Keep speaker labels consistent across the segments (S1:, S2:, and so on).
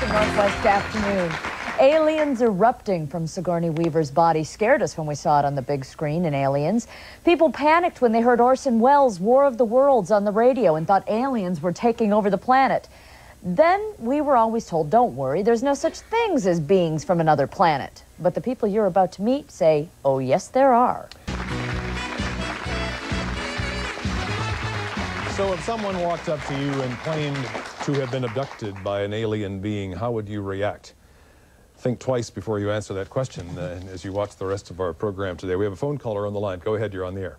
S1: Pacific Northwest afternoon. Aliens erupting from Sigourney Weaver's body scared us when we saw it on the big screen in Aliens. People panicked when they heard Orson Welles' War of the Worlds on the radio and thought aliens were taking over the planet. Then we were always told, don't worry, there's no such things as beings from another planet. But the people you're about to meet say, oh, yes, there are.
S2: So if someone walked up to you and claimed to have been abducted by an alien being, how would you react? Think twice before you answer that question uh, as you watch the rest of our program today. We have a phone caller on the line. Go ahead, you're on the air.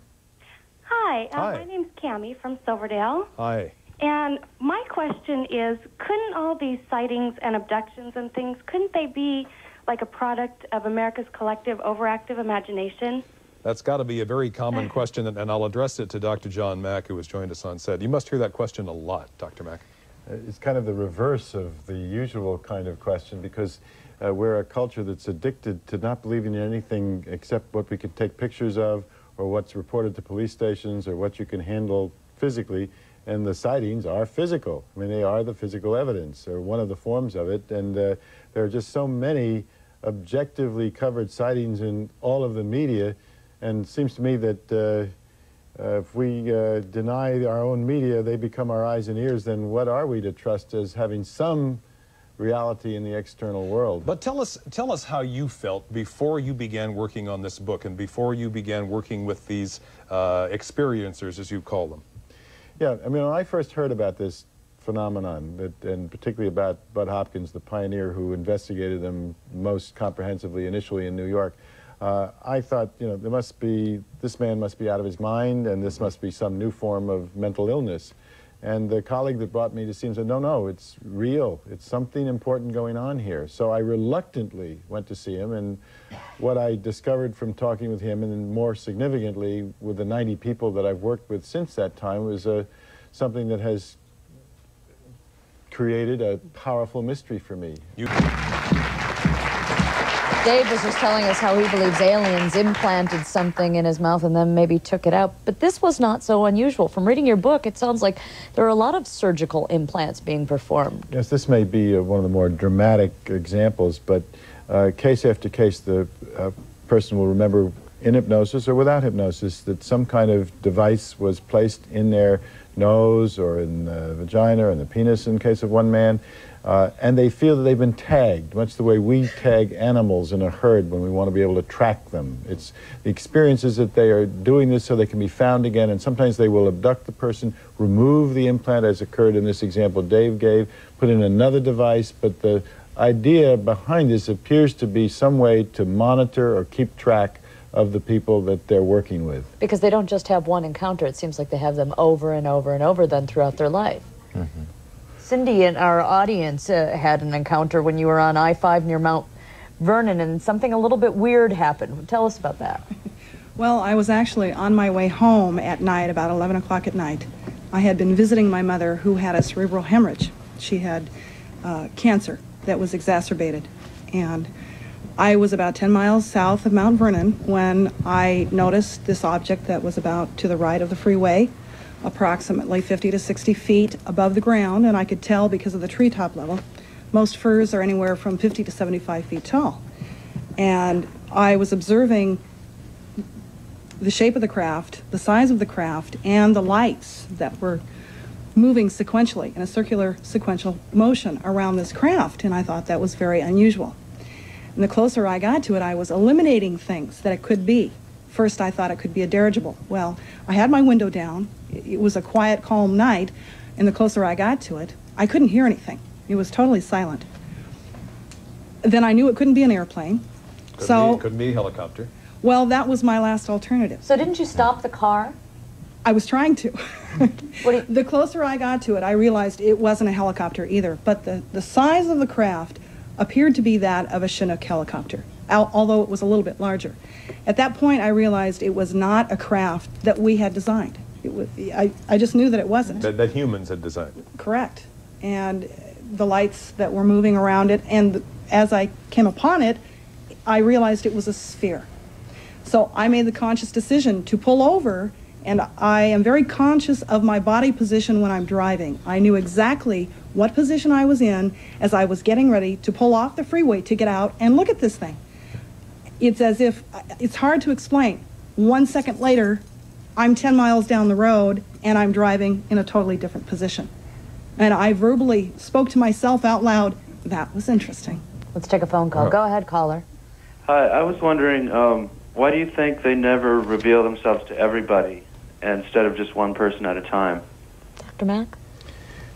S3: Hi, uh,
S2: Hi.
S3: my name's Cami from Silverdale.
S2: Hi.
S3: And my question is couldn't all these sightings and abductions and things, couldn't they be like a product of America's collective overactive imagination?
S2: That's got to be a very common question, and, and I'll address it to Dr. John Mack, who has joined us on set. You must hear that question a lot, Dr. Mack.
S4: Uh, It's kind of the reverse of the usual kind of question because uh, we're a culture that's addicted to not believing in anything except what we can take pictures of or what's reported to police stations or what you can handle physically. And the sightings are physical. I mean, they are the physical evidence or one of the forms of it. And uh, there are just so many objectively covered sightings in all of the media. And it seems to me that uh, uh, if we uh, deny our own media, they become our eyes and ears, then what are we to trust as having some reality in the external world?
S2: But tell us, tell us how you felt before you began working on this book and before you began working with these uh, experiencers, as you call them.
S4: Yeah, I mean, when I first heard about this phenomenon, that, and particularly about Bud Hopkins, the pioneer who investigated them most comprehensively initially in New York, uh, I thought, you know, there must be, this man must be out of his mind, and this must be some new form of mental illness. And the colleague that brought me to see him said, no, no, it's real. It's something important going on here. So I reluctantly went to see him, and what I discovered from talking with him, and more significantly with the 90 people that I've worked with since that time, was uh, something that has created a powerful mystery for me.
S2: You,
S1: Dave was just telling us how he believes aliens implanted something in his mouth and then maybe took it out. But this was not so unusual. From reading your book, it sounds like there are a lot of surgical implants being performed.
S4: Yes, this may be uh, one of the more dramatic examples, but uh, case after case, the uh, person will remember in hypnosis or without hypnosis that some kind of device was placed in their nose or in the vagina or in the penis in the case of one man, uh, and they feel that they've been tagged, much the way we tag animals in a herd when we want to be able to track them. It's the experience is that they are doing this so they can be found again, and sometimes they will abduct the person, remove the implant, as occurred in this example Dave gave, put in another device, but the idea behind this appears to be some way to monitor or keep track of the people that they're working with.
S1: Because they don't just have one encounter, it seems like they have them over and over and over then throughout their life. Cindy and our audience uh, had an encounter when you were on I 5 near Mount Vernon and something a little bit weird happened. Tell us about that.
S5: Well, I was actually on my way home at night, about 11 o'clock at night. I had been visiting my mother who had a cerebral hemorrhage. She had uh, cancer that was exacerbated. And I was about 10 miles south of Mount Vernon when I noticed this object that was about to the right of the freeway, approximately 50 to 60 feet above the ground. And I could tell because of the treetop level, most firs are anywhere from 50 to 75 feet tall. And I was observing the shape of the craft, the size of the craft, and the lights that were moving sequentially in a circular sequential motion around this craft, and I thought that was very unusual. And the closer I got to it, I was eliminating things that it could be. First, I thought it could be a dirigible. Well, I had my window down. It it was a quiet, calm night, and the closer I got to it, I couldn't hear anything. It was totally silent. Then I knew it couldn't be an airplane.
S2: could,
S5: so,
S2: be, could be a helicopter.
S5: well, that was my last alternative.
S1: So, didn't you stop the car?
S5: I was trying to.
S1: What you-
S5: the closer I got to it, I realized it wasn't a helicopter either, but the, the size of the craft appeared to be that of a Chinook helicopter, al- although it was a little bit larger. At that point, I realized it was not a craft that we had designed. It was, I, I just knew that it wasn't.
S2: That, that humans had designed.
S5: Correct. And the lights that were moving around it, and as I came upon it, I realized it was a sphere. So I made the conscious decision to pull over And I am very conscious of my body position when I'm driving. I knew exactly what position I was in as I was getting ready to pull off the freeway to get out and look at this thing. It's as if, it's hard to explain. One second later, I'm 10 miles down the road and I'm driving in a totally different position. And I verbally spoke to myself out loud. That was interesting.
S1: Let's take a phone call. Go ahead, caller.
S6: Hi, I was wondering, um, why do you think they never reveal themselves to everybody instead of just one person at a time?
S1: Dr. Mack?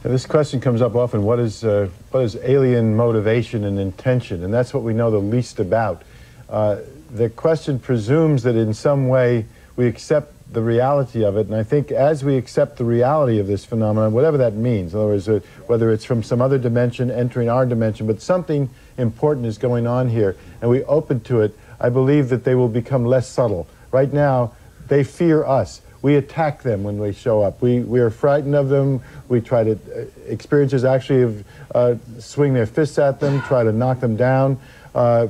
S4: Now, this question comes up often. What is, uh, what is alien motivation and intention? And that's what we know the least about. Uh, the question presumes that in some way we accept the reality of it. And I think as we accept the reality of this phenomenon, whatever that means, in other words, uh, whether it's from some other dimension entering our dimension, but something important is going on here, and we open to it, I believe that they will become less subtle. Right now, they fear us. We attack them when they show up. We, we are frightened of them. We try to, uh, experiences actually of uh, swing their fists at them, try to knock them down. Uh,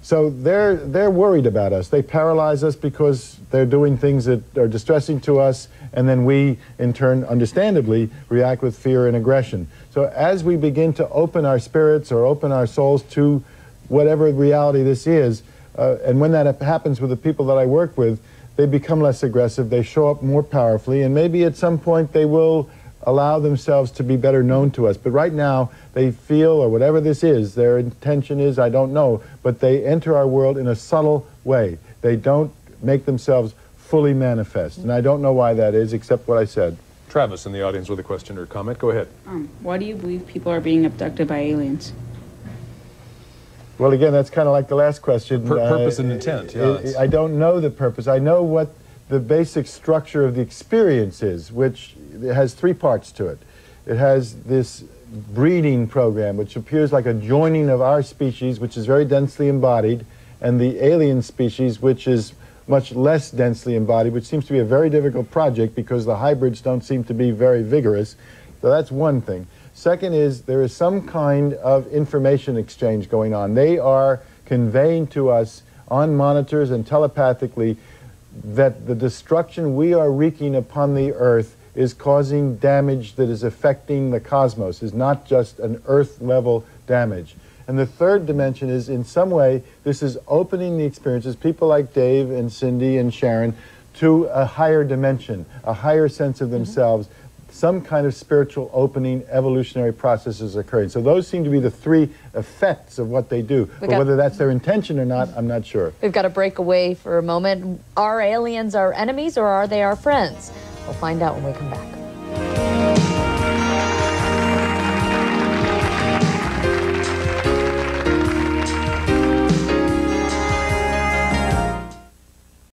S4: so they're, they're worried about us. They paralyze us because they're doing things that are distressing to us, and then we, in turn, understandably, react with fear and aggression. So as we begin to open our spirits or open our souls to whatever reality this is, uh, and when that happens with the people that I work with, they become less aggressive, they show up more powerfully, and maybe at some point they will allow themselves to be better known to us. But right now, they feel, or whatever this is, their intention is, I don't know, but they enter our world in a subtle way. They don't make themselves fully manifest. And I don't know why that is, except what I said.
S2: Travis in the audience with a question or comment. Go ahead.
S7: Um, why do you believe people are being abducted by aliens?
S4: Well, again, that's kind of like the last question.
S2: Pur purpose uh, and intent, yeah.
S4: I don't know the purpose. I know what the basic structure of the experience is, which has three parts to it. It has this breeding program, which appears like a joining of our species, which is very densely embodied, and the alien species, which is much less densely embodied, which seems to be a very difficult project because the hybrids don't seem to be very vigorous. So that's one thing. Second is there is some kind of information exchange going on. They are conveying to us on monitors and telepathically that the destruction we are wreaking upon the earth is causing damage that is affecting the cosmos, is not just an earth level damage. And the third dimension is in some way, this is opening the experiences, people like Dave and Cindy and Sharon, to a higher dimension, a higher sense of mm-hmm. themselves. Mm -hmm. Some kind of spiritual opening, evolutionary processes occurring. So those seem to be the three effects of what they do. We but whether that's their intention or not, I'm not sure.
S1: We've got to break away for a moment. Are aliens our enemies or are they our friends? We'll find out when we come back.